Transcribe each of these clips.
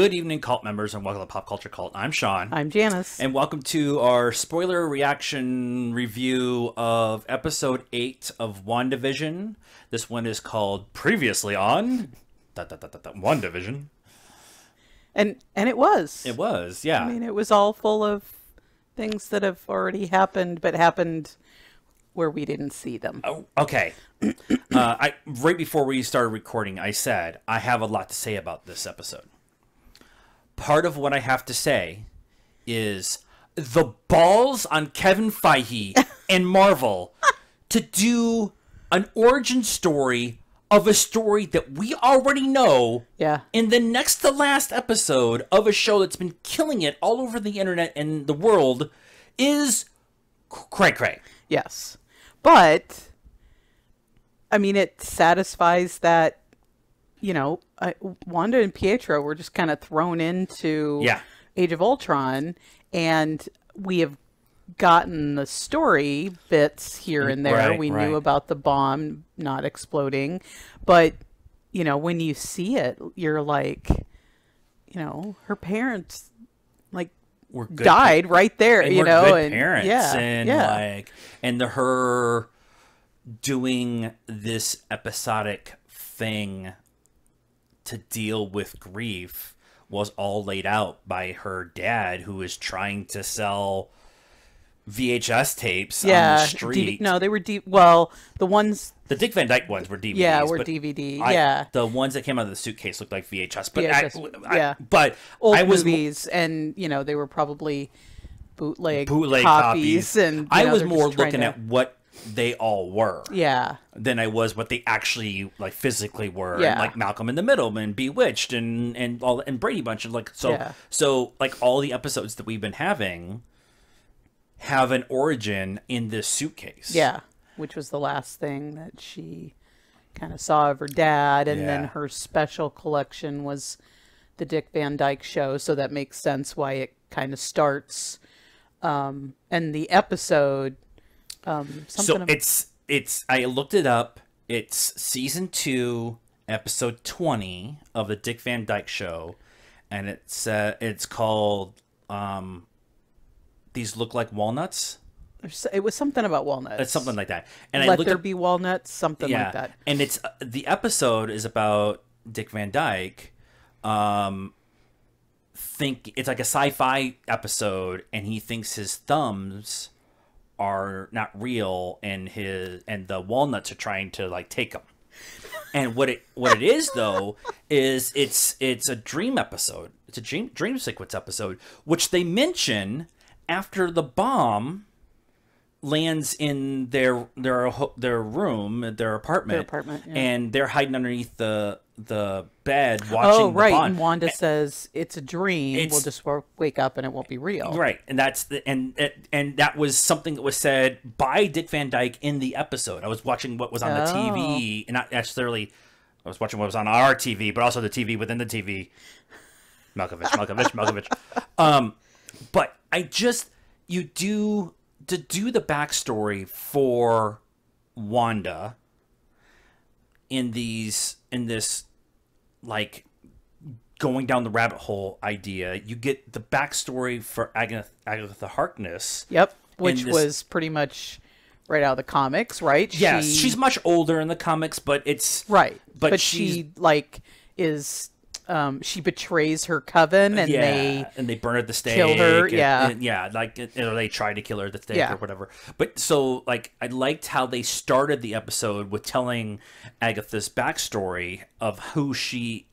Good evening, cult members, and welcome to Pop Culture Cult. I'm Sean. I'm Janice. And welcome to our spoiler reaction review of episode 8 of WandaVision. This one is called Previously on da, da, da, da, da, WandaVision. And and it was. It was, yeah. I mean, it was all full of things that have already happened, but happened where we didn't see them. Oh, okay. uh, I right before we started recording, I said I have a lot to say about this episode. Part of what I have to say is the balls on Kevin Feige and Marvel to do an origin story of a story that we already know Yeah. in the next to last episode of a show that's been killing it all over the internet and the world is cray cray. Yes. But I mean, it satisfies that you know, uh, Wanda and Pietro were just kind of thrown into Yeah. Age of Ultron and we have gotten the story bits here and there. Right, we right. knew about the bomb not exploding, but you know, when you see it, you're like, you know, her parents like We're good died right there, you know, and parents yeah, and yeah, like and the her doing this episodic thing to deal with grief was all laid out by her dad who was trying to sell VHS tapes yeah. on the D- no, they were deep. Well, the ones, The Dick Van Dyke ones were DVDs. yeah, were DVD. I- yeah, the ones that came out of the suitcase looked like VHS. But VHS, I, I- yeah. but old I was movies, and you know, they were probably bootleg, bootleg copies, copies, and I know, was more looking to- at what they all were. yeah, than I was what they actually like physically were. And, Yeah. like Malcolm in the Middle and Bewitched and and all and Brady Bunch and like so Yeah. so like all the episodes that we've been having have an origin in this suitcase. yeah, which was the last thing that she kind of saw of her dad, and then her special collection was the Dick Van Dyke Show, so that makes sense why it kind of starts. Um, and the episode, um, something So ab- it's it's I looked it up. It's season two, episode twenty of the Dick Van Dyke Show, and it's uh, it's called um, "These Look Like Walnuts." it was something about walnuts. It's something like that. And I Let there up be walnuts, something like that. And it's uh, the episode is about Dick Van Dyke. Um, think it's like a sci-fi episode, and he thinks his thumbs are not real, and his and the walnuts are trying to like take him. And what it what it is though is it's it's a dream episode. It's a dream dream sequence episode, which they mention after the bomb lands in their their their room, their apartment, Their apartment, yeah. and they're hiding underneath the the bed watching. Oh, the right. And Wanda says it's a dream. we'll just wake up and it won't be real. Right, and that's the and and that was something that was said by Dick Van Dyke in the episode. I was watching what was on the Oh. TV, and not necessarily. I was watching what was on our TV, but also the TV within the TV. Malkovich, Malkovich, Malkovich. Um, but I just you do to do the backstory for Wanda in these in this like going down the rabbit hole idea. You get the backstory for Agatha, Agatha Harkness. Yep. Which this- was pretty much right out of the comics, right? Yes, She- she's much older in the comics, but it's right. but But, she like is um she betrays her coven and yeah, they and they burn her at the stake. kill her, and- yeah. and- yeah, like you know, they tried to kill her at the stake Yeah. or whatever. But so like I liked how they started the episode with telling Agatha's backstory of who she,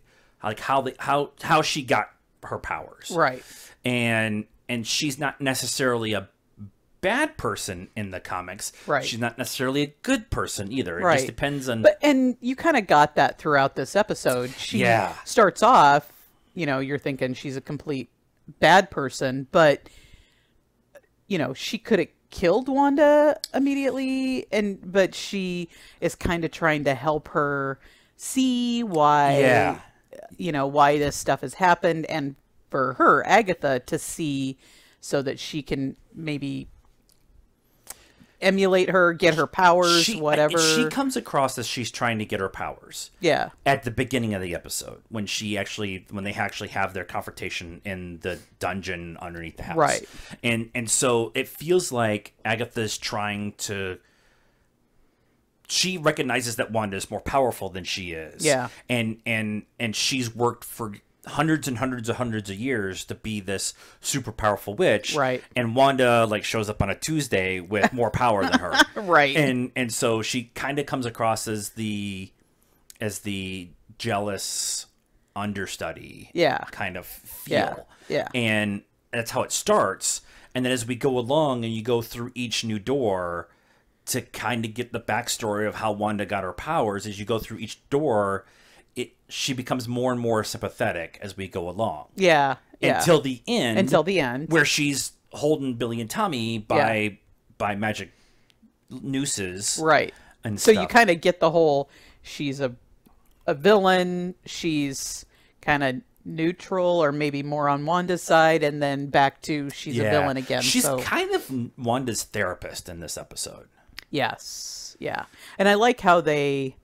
like how the how how she got her powers. right. and and she's not necessarily a bad person in the comics. Right. She's not necessarily a good person either. It Right. just depends on But and you kind of got that throughout this episode. She Yeah. starts off, you know, you're thinking she's a complete bad person, but you know, she could have killed Wanda immediately and but she is kind of trying to help her see why Yeah. you know, why this stuff has happened and for her, Agatha, to see so that she can maybe emulate her, get her powers, she, whatever. She comes across as she's trying to get her powers. yeah, At the beginning of the episode, when she actually, when they actually have their confrontation in the dungeon underneath the house, Right. And and so it feels like Agatha's trying to. She recognizes that Wanda is more powerful than she is. Yeah. and and and she's worked for hundreds and hundreds of hundreds of years to be this super powerful witch. Right. And Wanda like shows up on a Tuesday with more power than her. right. And and so she kind of comes across as the as the jealous understudy. Yeah. Kind of feel. Yeah, yeah. And that's how it starts. And then as we go along and you go through each new door to kind of get the backstory of how Wanda got her powers, as you go through each door, it she becomes more and more sympathetic as we go along. yeah, yeah. Until the end. until the end. where she's holding Billy and Tommy by by magic nooses. right. And So you kind of get the whole. She's a a villain. She's kind of neutral, or maybe more on Wanda's side, and then back to she's a villain again. She's so kind of Wanda's therapist in this episode. Yes, yeah, and I like how they,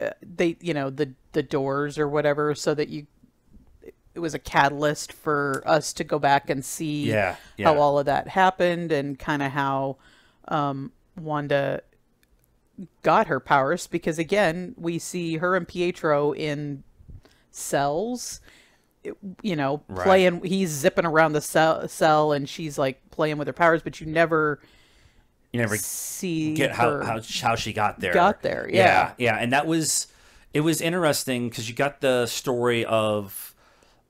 uh, they you know the the doors or whatever, so that you, it was a catalyst for us to go back and see Yeah, yeah. how all of that happened and kind of how um, Wanda got her powers because again we see her and Pietro in cells you know Right. playing he's zipping around the cell, cell and she's like playing with her powers but you never You never see get how, how how she got there. Got there, yeah, yeah. yeah. And that was it was interesting because you got the story of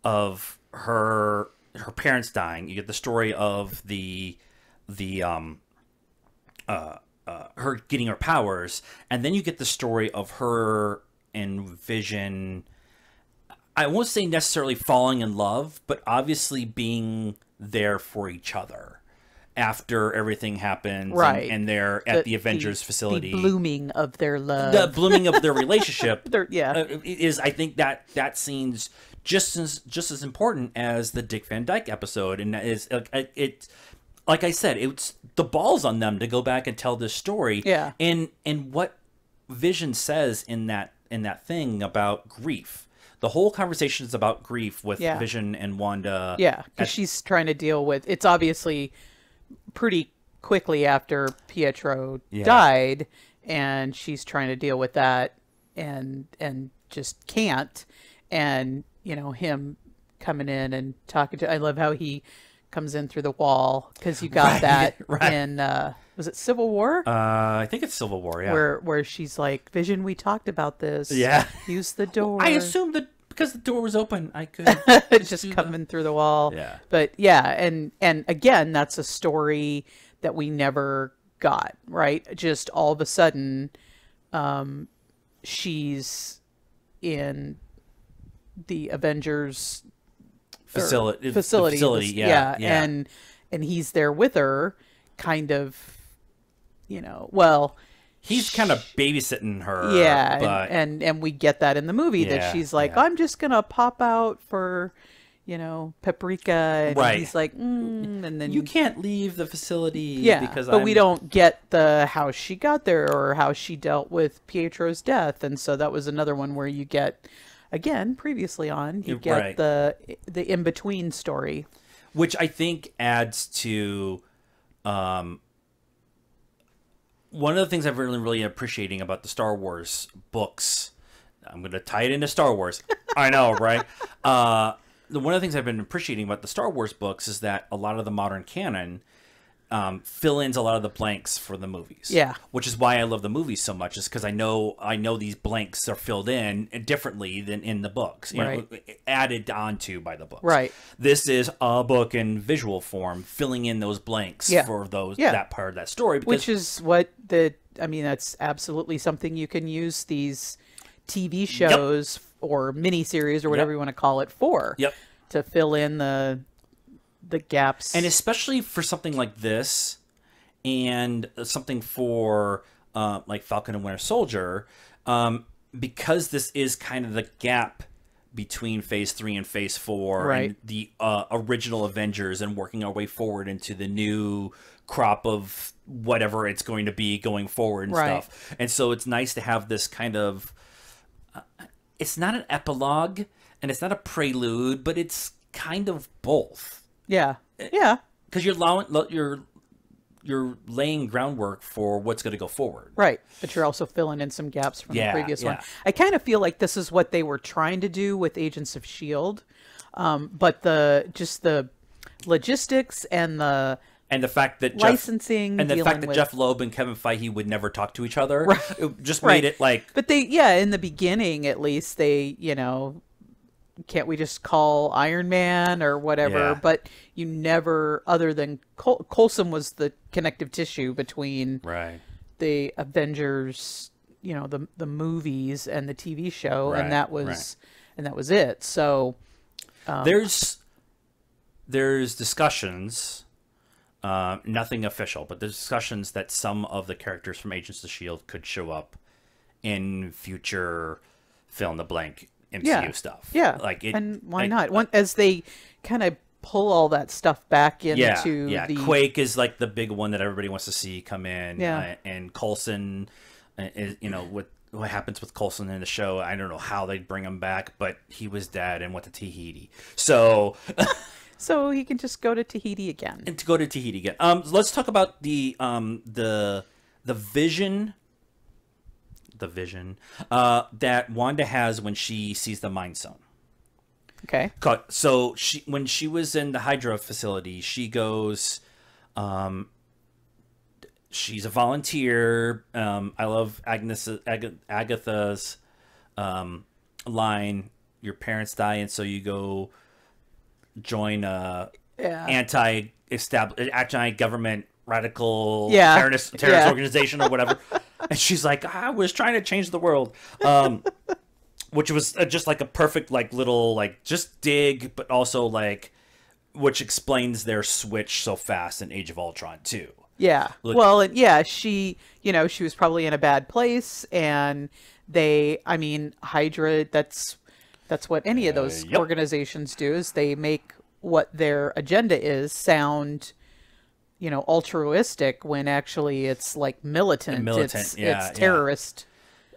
of her her parents dying. You get the story of the the um uh, uh her getting her powers, and then you get the story of her and Vision. I won't say necessarily falling in love, but obviously being there for each other after everything happens, Right. And, they're at the, Avengers facility the blooming of their love the blooming of their relationship Their- yeah. uh, is I think that that scene's just as just as important as the Dick Van Dyke episode, and that is uh, it. it like I said, it's the balls on them to go back and tell this story. Yeah. and and what Vision says in that in that thing about grief. The whole conversation is about grief with Yeah. Vision and Wanda. Yeah, because she's trying to deal with. It's obviously pretty quickly after Pietro Yeah. died, and she's trying to deal with that, and and just can't. And you know him coming in and talking to. I love how he comes in through the wall because you got Right, that right. in uh, was it Civil War Uh, I think it's Civil War. Yeah. where where she's like Vision. We talked about this. Yeah. use the door. I assume that because the door was open, I could. it's just do the- through the wall. Yeah. But yeah, and and again, that's a story that we never got, right? Just all of a sudden, um, she's in the Avengers or facility. facility, Facility. this- Yeah. Yeah. and and he's there with her, kind of, you know, well. He's kind of babysitting her. Yeah, but and, and and we get that in the movie Yeah, that she's like, yeah. I'm just gonna pop out for, you know, paprika, and Right. he's like, mm, and then you can't leave the facility. yeah, because but we I'm- don't get the how she got there or how she dealt with Pietro's death, and so that was another one where you get, again, previously on, you get Right. the the in between story. which I think adds to um, one of the things I've really really appreciating about the Star Wars books. I'm going to tie it into Star Wars. I know, right? Uh, one of the things I've been appreciating about the Star Wars books is that a lot of the modern canon um, fill ins a lot of the blanks for the movies. Yeah. which is why I love the movies so much. Is because I know I know these blanks are filled in differently than in the books. You know, Right. added onto by the books. Right. This is a book in visual form, filling in those blanks Yeah. for those Yeah. that part of that story. Because, which is what the i mean that's absolutely something you can use these tv shows or miniseries or whatever Yep. you want to call it for Yep. to fill in the the gaps and especially for something like this, and something for uh, like Falcon and Winter Soldier, um, because this is kind of the gap between Phase Three and Phase Four, Right. and the uh, original Avengers, and working our way forward into the new crop of whatever it's going to be going forward and Right. stuff. And so it's nice to have this kind of uh, it's not an epilogue and it's not a prelude, but it's kind of both Yeah. Yeah. because you're allowing you're you're laying groundwork for what's going to go forward. Right. But you're also filling in some gaps from Yeah, the previous one. I kind of feel like this is what they were trying to do with Agents of Shield. Um, but the just the logistics and the And the fact that Jeff, licensing and the fact that with Jeff Loeb and Kevin Feige would never talk to each other, it just Right. made it like But they, yeah, in the beginning at least, they, you know, can't we just call Iron Man or whatever? Yeah. But you never, other than Col- Coulson was the connective tissue between right. the Avengers, you know, the the movies and the TV show, Right, and that was, right. and that was it. So there's there's discussions, uh, nothing official, but there's discussions that some of the characters from Agents of Shield could show up in future fill in the blank MCU yeah, stuff. yeah, like it, and why like- not? One, as they kind of pull all that stuff back into Yeah, yeah. the Quake is like the big one that everybody wants to see come in. Yeah. uh, and Coulson, uh, is, you know what what happens with Coulson in the show? I don't know how they'd bring him back, but he was dead and went to Tahiti. So so he can just go to Tahiti again. and to go to Tahiti again. Um, let's talk about the um the the vision. The vision uh, that Wanda has when she sees the Mind Stone. Okay. So she when she was in the Hydra facility, she goes um she's a volunteer. Um I love Agnes Ag- Agatha's um line your parents die and so you go join a Yeah. anti established anti government radical Yeah. terrorist terrorist Yeah. organization or whatever. and she's like, I was trying to change the world. Um which was uh, just like a perfect like little like just dig but also like which explains their switch so fast in Age of Ultron too. Yeah. Look- well, and yeah, she, you know, she was probably in a bad place and they I mean, Hydra that's that's what any of those yep. organizations do is they make what their agenda is sound you know, altruistic when actually it's like militant. Militant, it's, yeah, it's yeah. terrorist.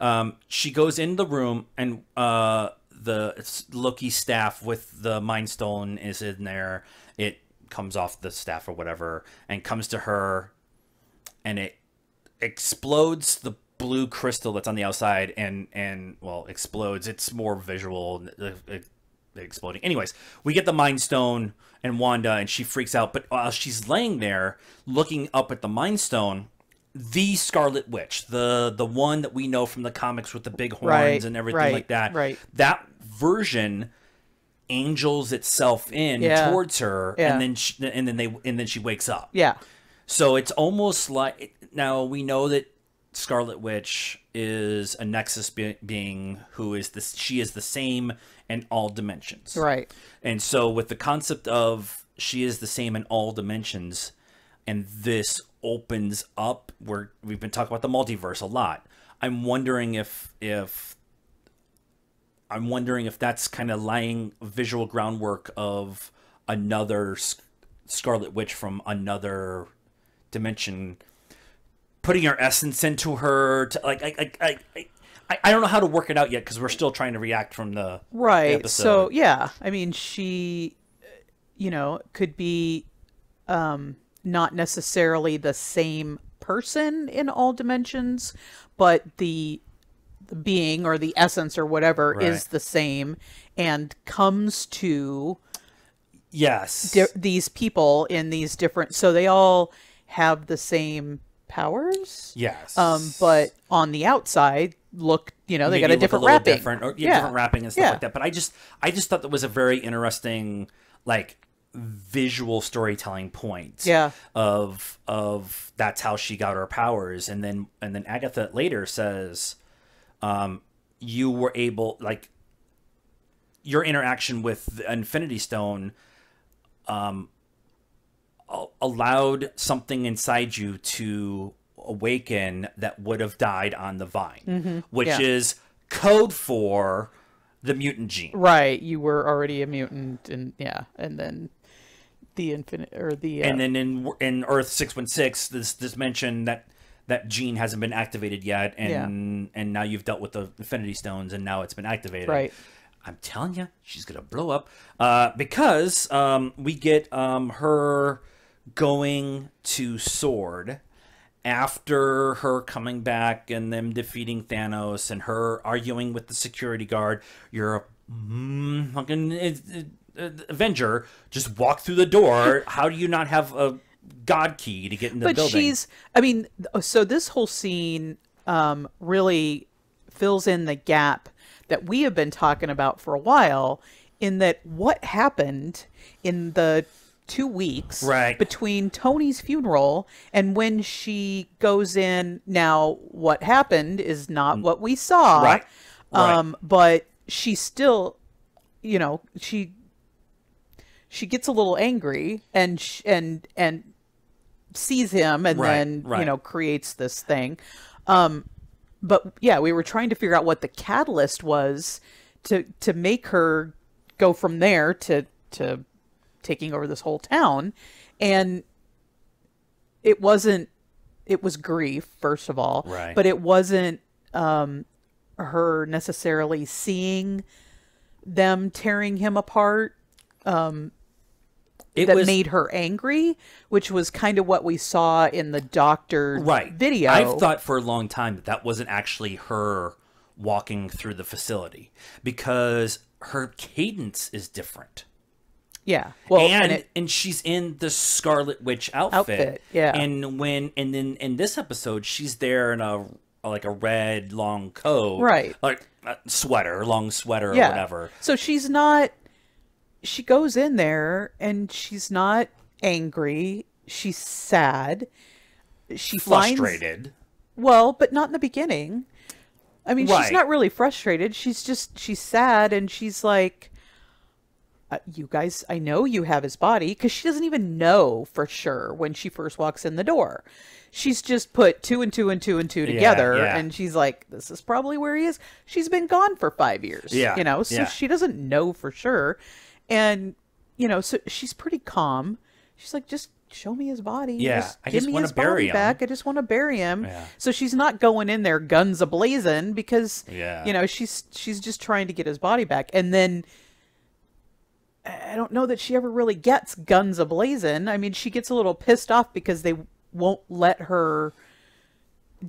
Um, she goes in the room and uh, the Loki staff with the Mind Stone is in there. It comes off the staff or whatever and comes to her, and it explodes the blue crystal that's on the outside and and well explodes. It's more visual. uh, It, exploding. Anyways, we get the Mind Stone and Wanda, and she freaks out. But while she's laying there looking up at the Mind Stone, the Scarlet Witch, the the one that we know from the comics with the big horns Right, and everything right, like that, right. that version angels itself in Yeah. towards her, Yeah. and then she, and then they and then she wakes up. Yeah. So it's almost like now we know that Scarlet Witch is a Nexus be- being who is this. She is the same in all dimensions, Right. And so with the concept of she is the same in all dimensions, and this opens up where we've been talking about the multiverse a lot. I'm wondering if if I'm wondering if that's kind of laying visual groundwork of another Scarlet Witch from another dimension, putting her essence into her. To, like I, I, I, I, I don't know how to work it out yet because we're still trying to react from the Right. episode. So yeah, I mean, she, you know, could be um, not necessarily the same person in all dimensions, but the the being or the essence or whatever is the same and comes to yes, these people in these different so they all have the same powers yes, um but on the outside look you know they got a different little wrapping different, or yeah, different wrapping and stuff Yeah. like that. But I just, I just thought that was a very interesting, like visual storytelling point. Yeah. Of of that's how she got her powers, and then and then Agatha later says, um, you were able like your interaction with the Infinity Stone, um, a- allowed something inside you to awaken that would have died on the vine, which Mm-hmm. Yeah. is code for the mutant gene. Right, you were already a mutant, and yeah, and then the infinite or the uh, and then in in Earth six one six, this this mentioned that that gene hasn't been activated yet, and and now you've dealt with the Infinity Stones, and now it's been activated. Right. I'm telling you, she's gonna blow up uh, because um, we get um, her going to Sword after her coming back and them defeating Thanos and her arguing with the security guard. You're a mm, fucking uh, Avenger. Just walk through the door. How do you not have a god key to get in the but building? she's i mean so this whole scene um really fills in the gap that we have been talking about for a while in that what happened in the two weeks Right. between tony's funeral and when she goes in now what happened is not what we saw Mm. Right. Right. um but she still you know she she gets a little angry and sh- and and sees him and Right, then you know creates this thing um but yeah we were trying to figure out what the catalyst was to to make her go from there to to taking over this whole town and it wasn't it was grief first of all Right. but it wasn't um her necessarily seeing them tearing him apart Um, it that was made her angry, which was kind of what we saw in the doctor right video. I've thought for a long time that that wasn't actually her walking through the facility because her cadence is different. Yeah. Well, and and, and, she's in the Scarlet Witch outfit. Outfit, yeah. And when and then in this episode, she's there in a like a red long coat, Right. Like a sweater, long sweater yeah. or whatever. So she's not. She goes in there and she's not angry. She's sad. She finds Frustrated. well, but not in the beginning. I mean, Right. she's not really frustrated. She's just she's sad and she's like uh, you guys, I know you have his body because she doesn't even know for sure when she first walks in the door. She's just put two and two and two and two together, yeah. and she's like, "This is probably where he is." She's been gone for five years, Yeah, you know, so yeah. she doesn't know for sure, and you know, so she's pretty calm. She's like, "Just show me his body. Yeah, I give just me his bury body him." back. I just want to bury him." Yeah. So she's not going in there guns ablazing because Yeah. you know she's she's just trying to get his body back, and then I don't know that she ever really gets guns ablazing. I mean, she gets a little pissed off because they won't let her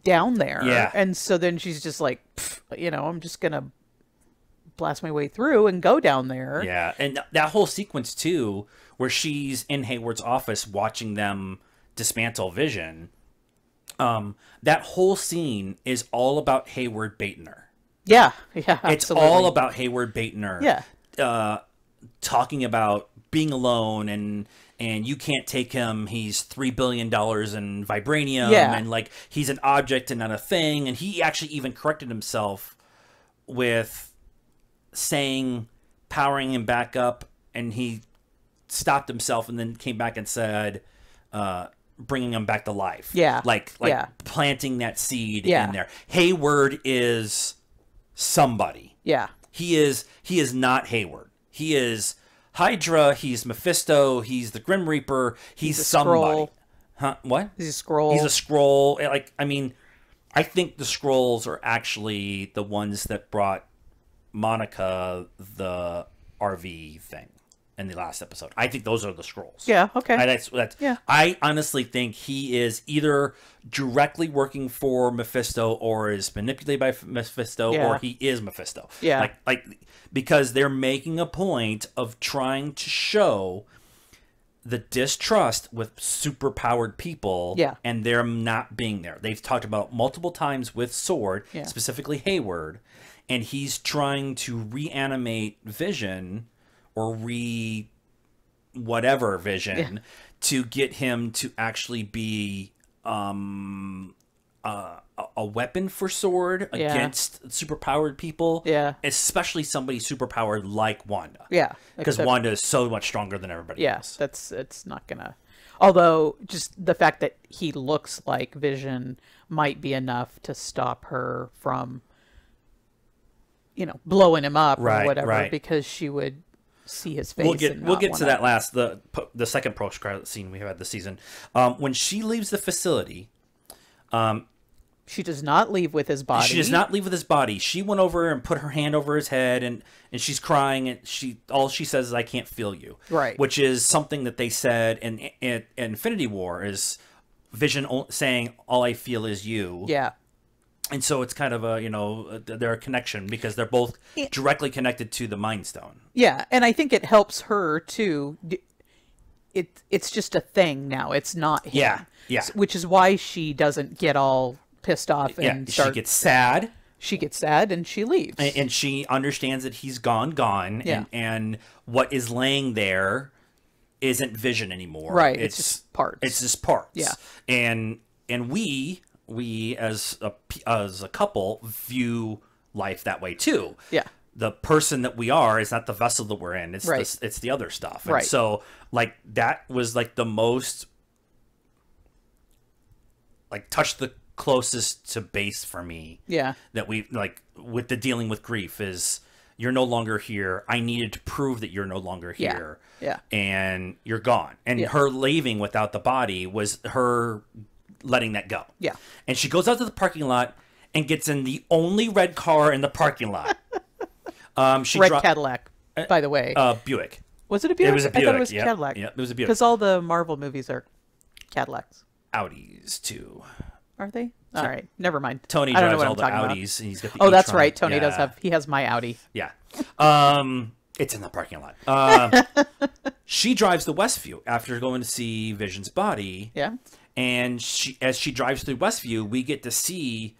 down there. Yeah. And so then she's just like, you know, I'm just going to blast my way through and go down there. Yeah, and th- that whole sequence too, where she's in Hayward's office watching them dismantle Vision. Um, that whole scene is all about Hayward baiting her. Yeah. Yeah. It's absolutely. all about Hayward baiting her. Yeah. Uh, talking about being alone and and you can't take him. He's three billion dollars in vibranium, Yeah. and like he's an object and not a thing. And he actually even corrected himself with saying powering him back up, and he stopped himself and then came back and said, uh, bringing him back to life. Yeah. like like Yeah. planting that seed Yeah. in there. Hayward is somebody. Yeah. He is he is not Hayward. He is Hydra. He's Mephisto. He's the Grim Reaper. He's, He's a somebody. Skrull. Huh? What? He's a Skrull. He's a Skrull. Eh, like I mean, I think the Skrulls are actually the ones that brought Monica the RV thing in the last episode. I think those are the Skrulls. yeah. Okay. I, that's that's. Yeah. I honestly think he is either directly working for Mephisto or is manipulated by Mephisto Yeah. or he is Mephisto. Yeah. Like like because they're making a point of trying to show the distrust with superpowered people Yeah. and they're not being there. They've talked about multiple times with Sword, Yeah. specifically Hayward, and he's trying to reanimate Vision or re whatever Vision to get him to actually be um uh, a- a weapon for Sword Yeah. against superpowered people. Yeah. Especially somebody superpowered like Wanda. yeah. Because Wanda is so much stronger than everybody yeah, else. that's it's not gonna. Although just the fact that he looks like Vision might be enough to stop her from, you know, blowing him up Right, or whatever, right. because she would see his face. we'll get we'll get to that last the the second post credit scene we have had this season. Um, when she leaves the facility, She does not leave with his body. she does not leave with his body. She went over and put her hand over his head, and and she's crying. And she all she says is, "I can't feel you," Right. Which is something that they said in, in, in Infinity War is Vision saying, "All I feel is you." Yeah. And so it's kind of a you know they're a connection because they're both directly connected to the Mind Stone. Yeah, and I think it helps her too. It it's just a thing now. It's not him. Yeah, yeah. Which is why she doesn't get all pissed off and Yeah, start. she gets sad. she gets sad and she leaves. and, and she understands that he's gone, gone, Yeah. and, and what is laying there isn't vision anymore. Right, it's just parts. It's just parts. Yeah. and and we we as a as a couple view life that way too. Yeah. The person that we are is not the vessel that we're in. It's Right. the, it's the other stuff. And Right. so like that was like the most like touched the closest to base for me yeah. that we like with the dealing with grief is you're no longer here. I needed to prove that you're no longer Yeah. here. Yeah. And you're gone. And Yeah. her leaving without the body was her letting that go. Yeah. And she goes out to the parking lot and gets in the only red car in the parking lot. um she Red dro- Cadillac, by the way. uh Buick. was it a Buick? It was a I thought it was a yeah. Cadillac. Yeah, it was a Buick. Because all the Marvel movies are Cadillacs, Audis too. are they? All right, never mind. Tony I don't drives know all what the I'm about. Audis and he's got the Oh, that's right. Tony does have. He has my Audi. Yeah. Um, it's in the parking lot. Um, she drives to Westview after going to see Vision's body. Yeah. And she, as she drives through Westview, we get to see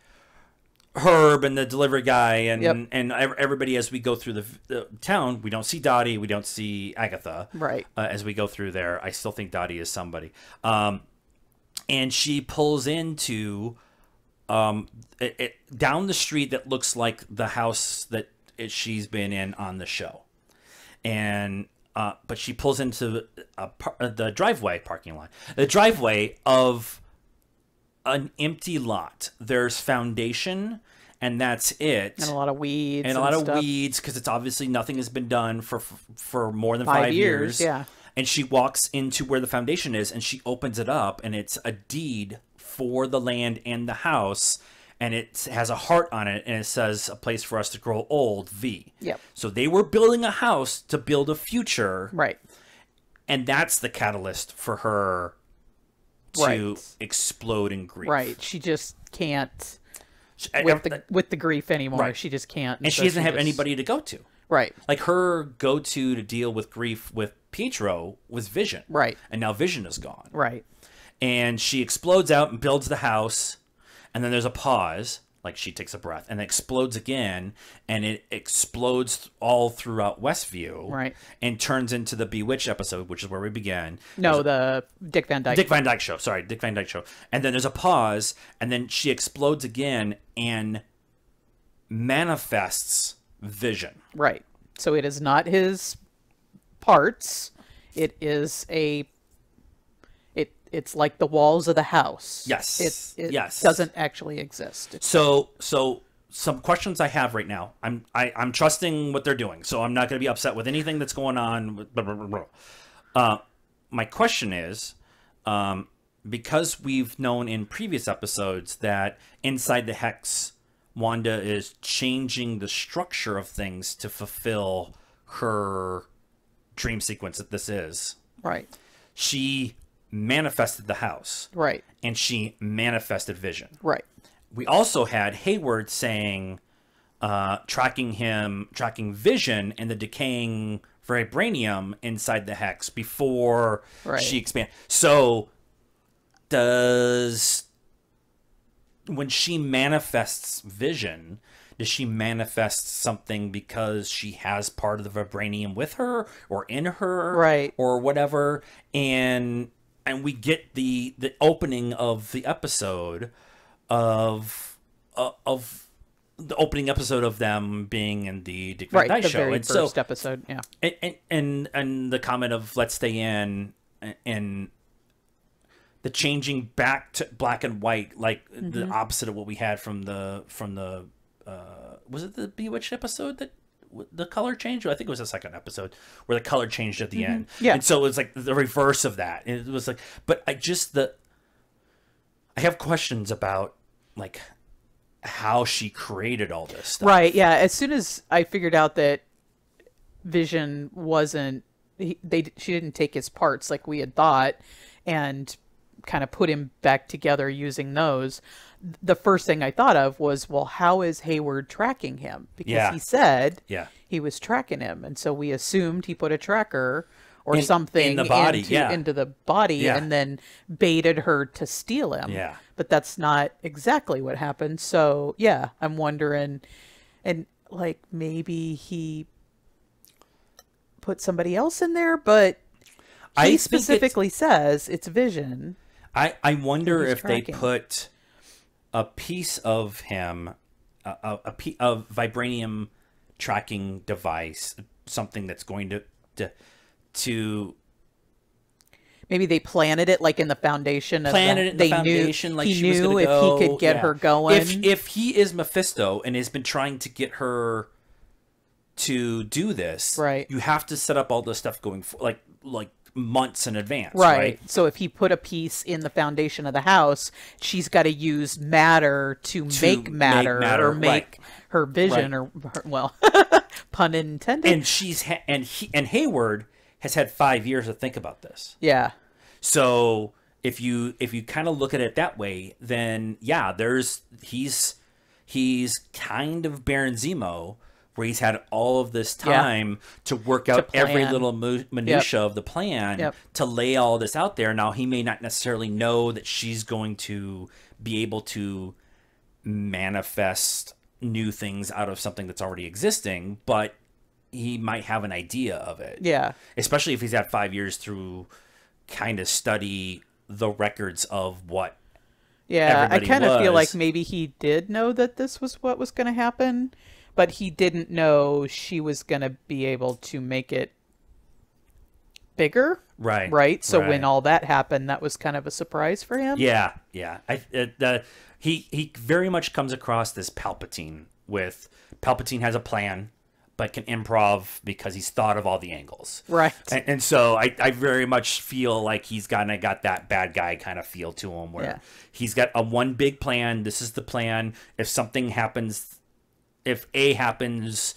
Herb and the delivery guy and Yep. and everybody as we go through the, the town. We don't see Dottie. We don't see Agatha. Right. Uh, as we go through there, I still think Dottie is somebody. Um, and she pulls into um, it, it, down the street that looks like the house that it, she's been in on the show, and uh, but she pulls into a, par- uh, the driveway parking lot, the driveway of an empty lot. There's foundation, and that's it. And a lot of weeds. And a lot of stuff. weeds because it's obviously nothing has been done for for more than Five five, years, yeah. And she walks into where the foundation is, and she opens it up, and it's a deed for the land and the house, and it has a heart on it, and it says "a place for us to grow old." V. Yep. So they were building a house to build a future, Right. and that's the catalyst for her to Right. explode in grief. Right. She just can't She- with the with the grief anymore. Right. She just can't. and so she doesn't have just- anybody to go to. Right. like her go-to to deal with grief with Pietro was Vision. Right. And now Vision is gone. Right. And she explodes out and builds the house. And then there's a pause, like she takes a breath, and it explodes again, and it explodes all throughout Westview. Right. And turns into the Bewitched episode, which is where we began. No, the Dick Van Dyke. Dick Van Dyke show. Sorry, Dick Van Dyke show. And then there's a pause, and then she explodes again and manifests Vision. Right. So it is not his parts. It is a. It it's like the walls of the house. Yes. It, it Yes. doesn't actually exist. It's- So so some questions I have right now. I'm I, I'm trusting what they're doing, so I'm not going to be upset with anything that's going on. Uh, my question is, um, because we've known in previous episodes that inside the hex, Wanda is changing the structure of things to fulfill her dream sequence that this is. right. She manifested the house Right. and she manifested vision Right. we also had Hayward saying, uh, tracking him, tracking Vision and the decaying vibranium inside the hex before Right. she expands. So, does when she manifests Vision, does she manifest something because she has part of the vibranium with her or in her, Right. or whatever? And and we get the the opening of the episode of uh, of the opening episode of them being in the Dick Van Right. Dyke The show, very and first so episode. Yeah. and, and and the comment of let's stay in and the changing back to black and white, like the opposite of what we had from the from the uh, was it the Bewitched episode that the color changed. I think it was the second episode where the color changed at the mm-hmm. end. Yeah. and so it was like the reverse of that. And it was like, but I just the I have questions about like how she created all this stuff. Right. Yeah. As soon as I figured out that Vision wasn't, he, they she didn't take his parts like we had thought, and kind of put him back together using those. The first thing I thought of was, well, how is Hayward tracking him? Because Yeah. he said Yeah. he was tracking him, and so we assumed he put a tracker or In- something in the body, into, yeah. into the body, Yeah. and then baited her to steal him Yeah. but that's not exactly what happened. So yeah, I'm wondering, and like maybe he put somebody else in there, but I he it's- specifically says it's Vision. I, I wonder if they put a piece of him, a, a, a, pe- a vibranium tracking device, something that's going to to, to Maybe they planted it like in the foundation. Of planted it in the they foundation knew, like he she knew was if go. he could get yeah. her going. If if he is Mephisto and has been trying to get her to do this, Right. You have to set up all this stuff going for like like months in advance, Right. right? So if he put a piece in the foundation of the house, she's got to use matter to, make make matter, matter, or make right. her vision, or her, well, pun intended. And she's ha- and he and Hayward has had five years to think about this. yeah. So if you if you kind of look at it that way, then yeah, there's he's he's kind of Baron Zemo, where he's had all of this Yeah. time to work out every little minutia of the plan Yep. to lay all this out there. Now he may not necessarily know that she's going to be able to manifest new things out of something that's already existing, but he might have an idea of it Yeah. especially if he's had five years through kind of study the records of what Yeah, I kind of feel like maybe he did know that this was what was going to happen, but he didn't know she was going to be able to make it bigger, right right? So when all that happened, that was kind of a surprise for him. yeah yeah I, uh, the, he he very much comes across this palpatine with palpatine has a plan but can improv because he's thought of all the angles Right. and, and so I, I very much feel like he's kind of got that bad guy kind of feel to him where Yeah. he's got a one big plan this is the plan if something happens if a happens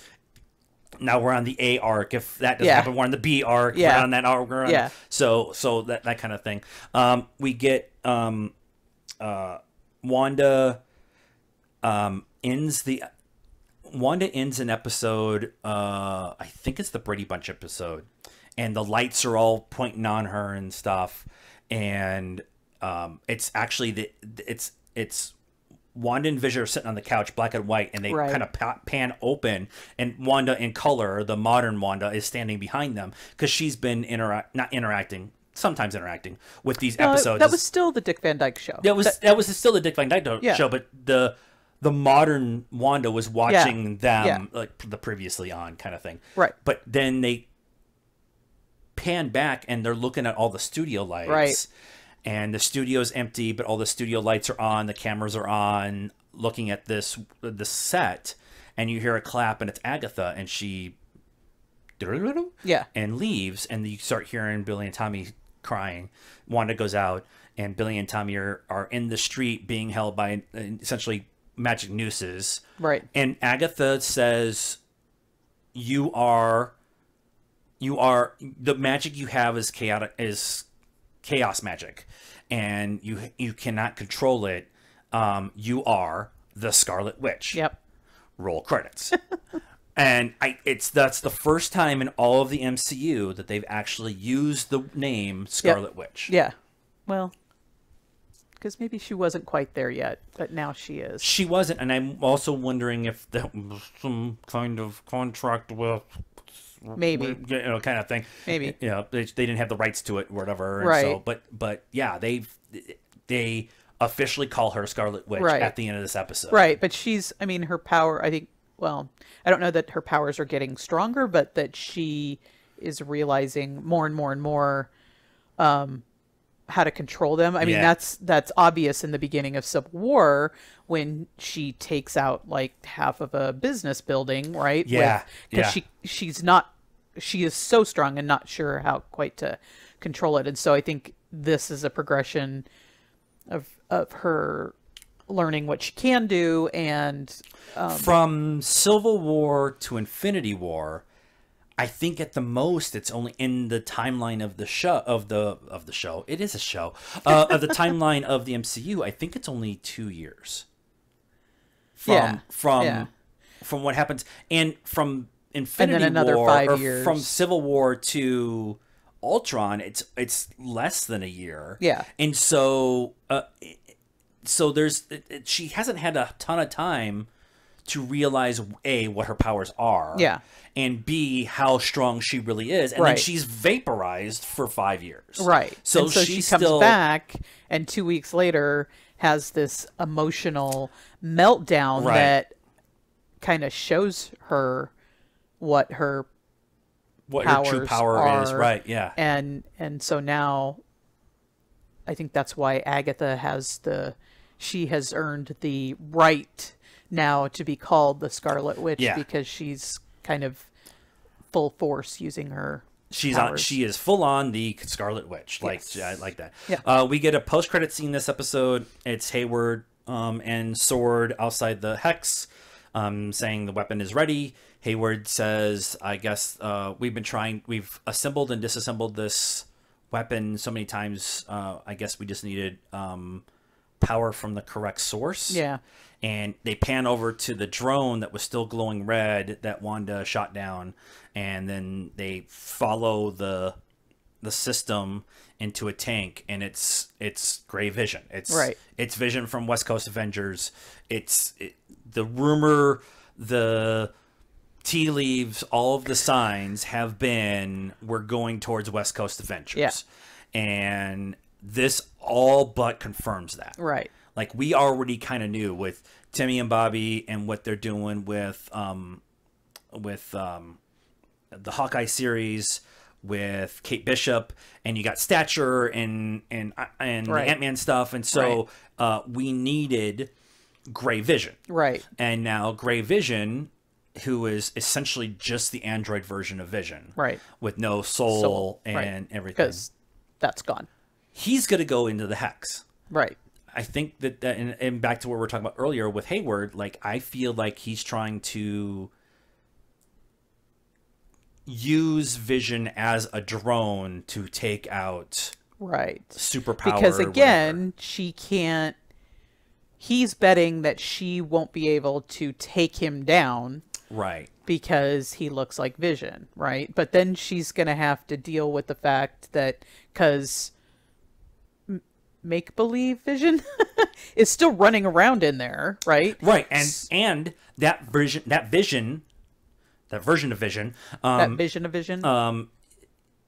now we're on the a arc if that doesn't Yeah. happen we're on the b arc Yeah. we're on that arc on Yeah. so so that that kind of thing um we get um uh wanda um ends the Wanda ends an episode, uh, I think it's the Brady Bunch episode, and the lights are all pointing on her and stuff, and um, it's actually the it's it's Wanda and Vision are sitting on the couch, black and white, and they Right. kind of pa- pan open, and Wanda in color, the modern Wanda, is standing behind them because she's been interact not interacting, sometimes interacting with these No, episodes. that was still the Dick Van Dyke show. That was that, was still the Dick Van Dyke Yeah. show, but the the modern Wanda was watching them Yeah. like the previously on kind of thing. Right. But then they pan back and they're looking at all the studio lights. Right. And the studio's empty, but all the studio lights are on, the cameras are on, looking at this the set, and you hear a clap and it's Agatha and she Yeah. and leaves, and you start hearing Billy and Tommy crying. Wanda goes out, and Billy and Tommy are, are in the street being held by essentially magic nooses. Right. And Agatha says, "You are, you are the magic you have is chaotic is chaos magic, and you you cannot control it. Um, you are the Scarlet Witch." Yep. roll credits. and I it's that's the first time in all of the MCU that they've actually used the name Scarlet Witch. Yeah. Well, because maybe she wasn't quite there yet, but now she is. She wasn't, and I'm also wondering if that was some kind of contract with Maybe. you know, kind of thing. Maybe. you know, they, they didn't have the rights to it, or whatever. And So, but but yeah, they they officially call her Scarlet Witch Right. at the end of this episode. Right, but she's I mean her power I think well, I don't know that her powers are getting stronger, but that she is realizing more and more and more um how to control them. I mean, Yeah. that's that's obvious in the beginning of Civil War when she takes out like half of a business building, right? Yeah, because yeah. she she's not she is so strong and not sure how quite to control it, and so I think this is a progression of of her learning what she can do and um, From Civil War to Infinity War, I think at the most it's only in the timeline of the show of the of the show. It is a show uh, of the timeline of the MCU. I think it's only two years. From Yeah, from yeah. from what happens and from Infinity another War or years. from Civil War to Ultron, it's it's less than a year. Yeah. and so uh, so there's she hasn't had a ton of time to realize a what her powers are Yeah. and b how strong she really is. And then she's vaporized for five years. Right. so, and so she's she comes still back and two weeks later has this emotional meltdown Right. that kind of shows her what her what her true power is. right. Yeah. And and so now I think that's why Agatha has the she has earned the right now to be called the Scarlet Witch Yeah. because she's kind of full force using her she's on she is full on the scarlet witch like Yes. I like that Yeah. uh, we get a post-credit scene this episode it's hayward um, and sword outside the hex um, saying the weapon is ready hayward says i guess uh, we've been trying we've assembled and disassembled this weapon so many times uh, i guess we just needed um, power from the correct source Yeah. And they pan over to the drone that was still glowing red that Wanda shot down, and then they follow the the system into a tank, and it's it's Gray Vision. It's Right. It's Vision from West Coast Avengers. It's it, the rumor, the tea leaves, all of the signs have been we're going towards West Coast Avengers, Yeah. and this all but confirms that Right. Like we already kind of knew with Timmy and Bobby and what they're doing with um with um the Hawkeye series with Kate Bishop and you got Stature and and and Right. the Ant-Man stuff and so uh we needed Gray Vision. Right. And now Gray Vision who is essentially just the android version of Vision. Right. With no soul, Soul, and right. everything. Because that's gone. He's going to go into the hex. Right. I think that, that and, and back to what we were talking about earlier with Hayward, like I feel like he's trying to use Vision as a drone to take out Right. superpower. because again she can't he's betting that she won't be able to take him down right? because he looks like vision right but then she's gonna have to deal with the fact that because make believe vision is still running around in there right Right, and and that version, that Vision, that version of Vision, that um, vision of vision um,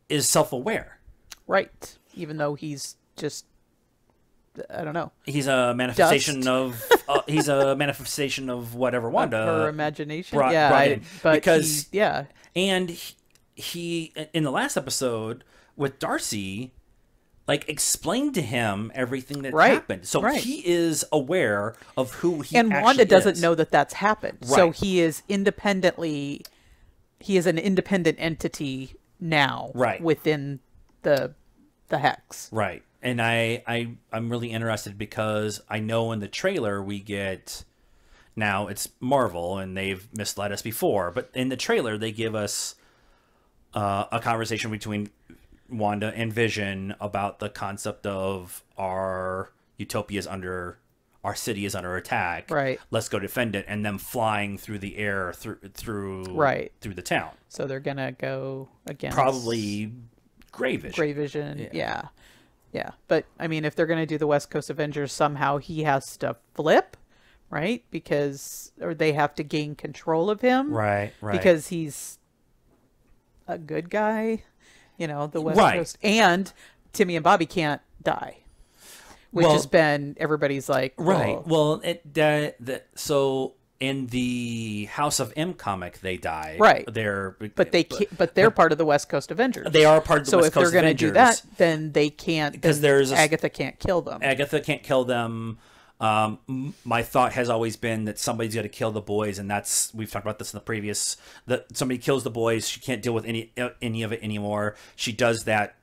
is self-aware. right even though he's just i don't know He's a manifestation of. Uh, he's a manifestation of whatever Wanda. her imagination brought- yeah brought I- but Because- he- yeah and he, he in the last episode with Darcy like explained to him everything that Right, happened so right. he is aware of who he and Wanda doesn't is. know that that's happened. So he is independently, he is an independent entity now, Right. within the the hex. right and I, I i'm really interested because i know in the trailer we get now it's marvel and they've misled us before but in the trailer they give us uh, a conversation between Wanda and Vision about the concept of our utopia is under our city is under attack. Right. Let's go defend it, and them flying through the air through through Right. through the town. So they're gonna go against Probably Gray Vision. Gray Vision. Yeah. yeah, But I mean, if they're gonna do the West Coast Avengers, somehow he has to flip, right? Because or they have to gain control of him, Right. Right. Because he's a good guy, you know, the West Right. Coast, and Timmy and Bobby can't die, which Well- has been everybody's like, Right. well, it that that so in the House of M comic, they die. Right. They're but they ca but they're part of the West Coast Avengers. they are part of the so West if Coast they're going to do that, then they can't. Because there's a- Agatha can't kill them. Agatha can't kill them. Um, my thought has always been that somebody's got to kill the boys, and that's we've talked about this in the previous. That somebody kills the boys, she can't deal with any uh, any of it anymore. She does that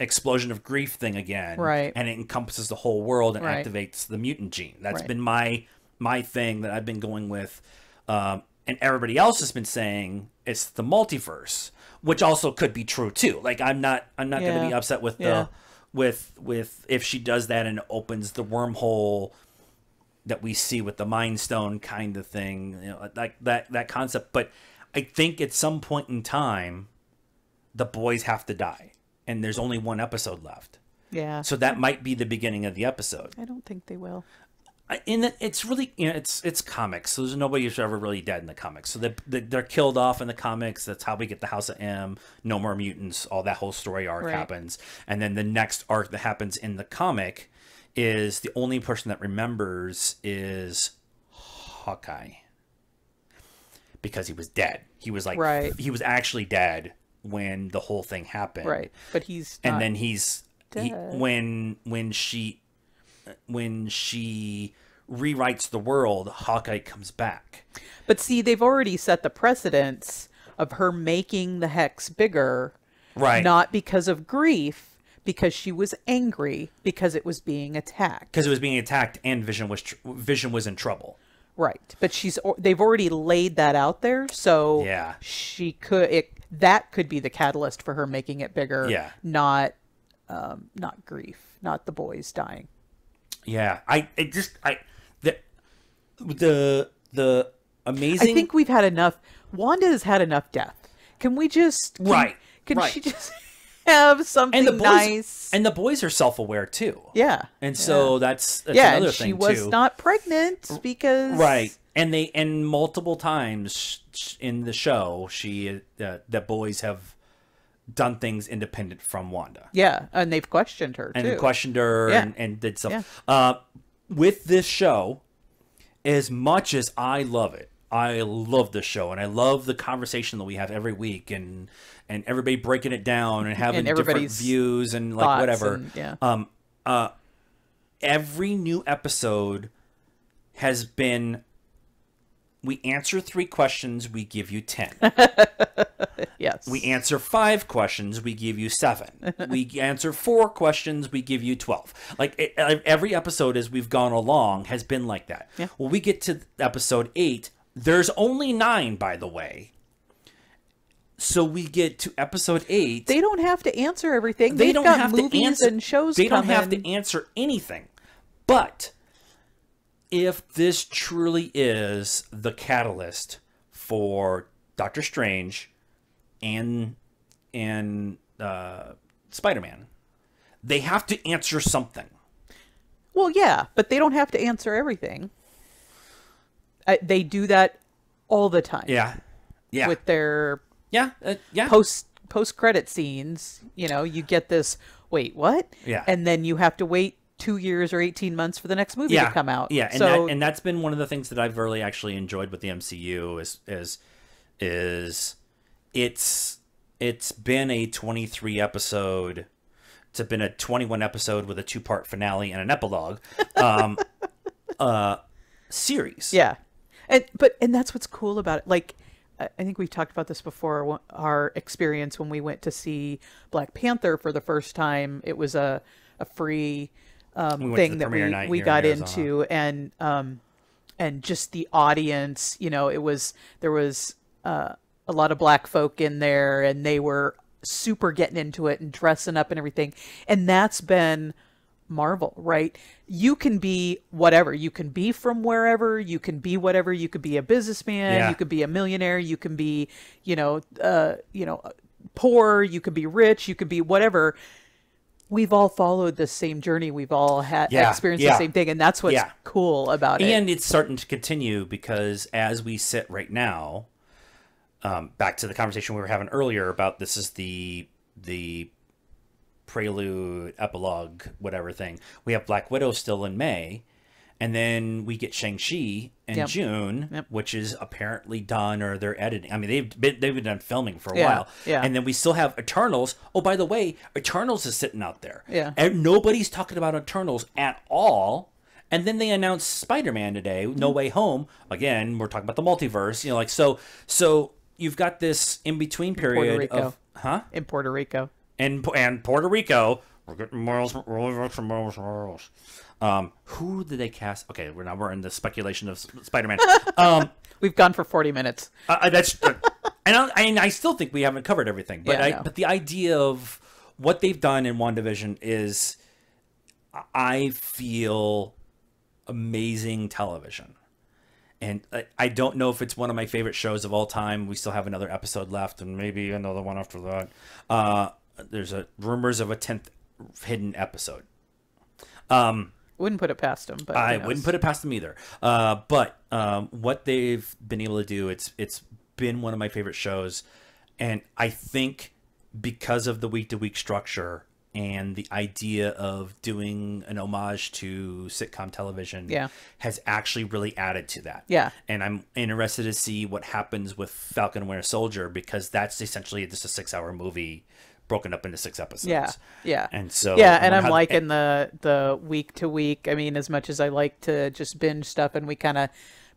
explosion of grief thing again, Right. And it encompasses the whole world and Right. activates the mutant gene. That's Right. been my my thing that I've been going with, um, and everybody else has been saying it's the multiverse, which also could be true too. Like I'm not I'm not going to be upset with Yeah. the with with if she does that and opens the wormhole that we see with the mind stone kind of thing you know like that that concept but i think at some point in time the boys have to die and there's only one episode left yeah. so that might be the beginning of the episode I don't think they will. The, it's really you know it's it's comics so there's nobody who's ever really dead in the comics so they, they they're killed off in the comics that's how we get the house of m no more mutants all that whole story arc Right. happens and then the next arc that happens in the comic is the only person that remembers is hawkeye. Because he was dead. He was like Right. he was actually dead when the whole thing happened. Right, but he's and then he's he, when when she when she rewrites the world hawkeye comes back. But see, they've already set the precedence of her making the hex bigger, right. not because of grief, because she was angry because it was being attacked. because it was being attacked and vision was tr- vision was in trouble Right, but she's they've already laid that out there, so Yeah. she could it that could be the catalyst for her making it bigger. Yeah. not um, not grief, not the boys dying. yeah i it just i the the the I think we've had enough. Wanda has had enough death. Can we just can, Right, Can right. she just have something and the boys nice? and the boys are self-aware too. Yeah, and so that's, that's yeah, another and she was too. not pregnant because right. And they and multiple times in the show she uh, the boys have done things independent from wanda. Yeah, and they've questioned her and questioned her Yeah. and, and did stuff Yeah. uh, with this show as much as i love it i love the show and i love the conversation that we have every week and and everybody breaking it down and having And different views and like whatever and- yeah. um uh every new episode has been we answer three questions we give you 10 yes, we answer five questions, we give you seven. we answer four questions, we give you 12. Like it, every episode as we've gone along has been like that. Yeah. When we get to episode eight, there's only nine, by the way. So we get to episode eight. they don't have to answer everything. they They've don't got have movies to answer. and shows. They don't have coming. to answer anything. But if this truly is the catalyst for Doctor Strange and and uh, Spider Man, they have to answer something. Well, yeah, but they don't have to answer everything. Uh, they do that all the time Yeah, yeah, with their yeah, uh, yeah. post post credit scenes. You know, you get this. Wait, what? Yeah. and then you have to wait two years or eighteen months for the next movie yeah, to come out. Yeah, and so that, and that's been one of the things that I've really actually enjoyed with the MCU is is is it's it's been a 23 episode it's been a 21 episode with a two part finale and an epilogue um uh series Yeah, and but and that's what's cool about it. Like, I think we've talked about this before. Our experience when we went to see Black Panther for the first time, it was a a free um, We thing that we we here in got into, and um, and just the audience. You know, it was there was uh, a lot of black folk in there, and they were super getting into it and dressing up and everything, and that's been Marvel, right? You can be whatever. You can be from wherever. You can be whatever. You could be a businessman. Yeah. You could be a millionaire. You can be, you know, uh, you know, poor. You could be rich. You could be whatever. We've all followed the same journey. We've all had Yeah, experienced yeah. the same thing, and that's what's Yeah. cool about it. and it's starting to continue because as we sit right now um, back to the conversation we were having earlier about this is the the prelude epilogue whatever thing we have black widow still in may and then we get Shang Chi in Yep. June, Yep. which is apparently done or they're editing. I mean, they've been they've been done filming for a Yeah, while, yeah. And then we still have Eternals. Oh, by the way, Eternals is sitting out there. Yeah. and nobody's talking about Eternals at all. And then they announced Spider-Man today, No Mm-hmm. Way Home. Again, we're talking about the multiverse. You know, like so. So you've got this in between period Rico. of huh in Puerto Rico. And and Puerto Rico. We're getting Miles from Miles Morales. Um, who did they cast? Okay, we're now we're in the speculation of Spider Man. um, We've gone for 40 minutes. uh, that's uh, and I, and I still think we haven't covered everything. But Yeah, I, no. but the idea of what they've done in WandaVision is, I feel amazing television. And I, I don't know if it's one of my favorite shows of all time. We still have another episode left, and maybe another one after that. Uh, there's a rumors of a tenth hidden episode. Wouldn't put it past him, but I wouldn't put it past them either. Uh, but um, what they've been able to do, it's it's been one of my favorite shows, and I think because of the week to week structure and the idea of doing an homage to sitcom television, Yeah. has actually really added to that. Yeah. and I'm interested to see what happens with Falcon and Winter Soldier because that's essentially just a six hour movie broken up into six episodes. Yeah, yeah, and so yeah, and I'm liking the the week to week. I mean, as much as I like to just binge stuff, and we kind of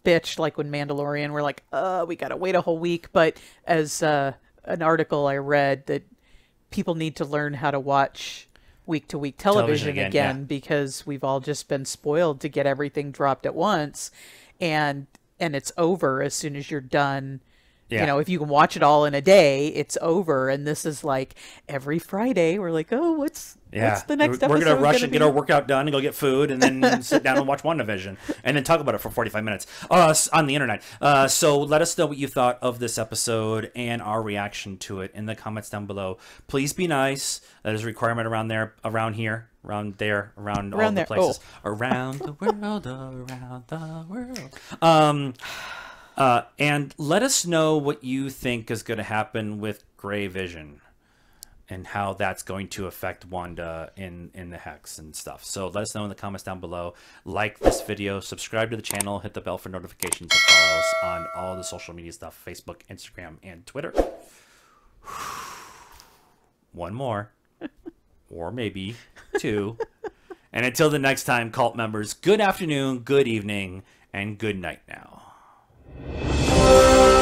bitch like when Mandalorian, we're like, uh, we gotta wait a whole week. But as uh, an article I read that people need to learn how to watch week to week television again, again, yeah. because we've all just been spoiled to get everything dropped at once, and and it's over as soon as you're done. Yeah. You know, if you can watch it all in a day, it's over. And this is like every Friday, we're like, oh, what's Yeah, what's the next we're, we're gonna rush gonna and get our workout done and go get food, and then sit down and watch WandaVision, and then talk about it for forty-five minutes uh, on the internet. Uh, so let us know what you thought of this episode and our reaction to it in the comments down below. Please be nice. That is a requirement around there, around here, around there, around, all Around the there. Oh. places, around the world, around the world. Um, uh, and let us know what you think is going to happen with Gray Vision and how that's going to affect Wanda in in the hex and stuff. So let us know in the comments down below. Like this video, subscribe to the channel, hit the bell for notifications, and follow us on all the social media stuff: Facebook, Instagram, and Twitter. One more, or maybe two. And until the next time, cult members, good afternoon, good evening, and good night now. Música